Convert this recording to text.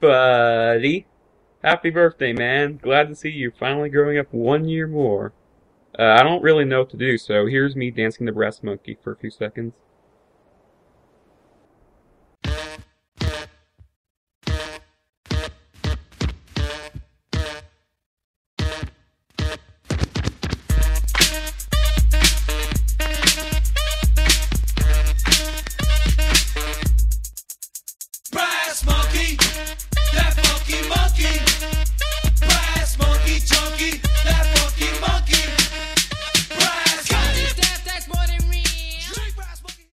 buddy. Happy birthday, man. Glad to see you finally growing up one year more. Uh, I don't really know what to do, so here's me dancing the brass monkey for a few seconds.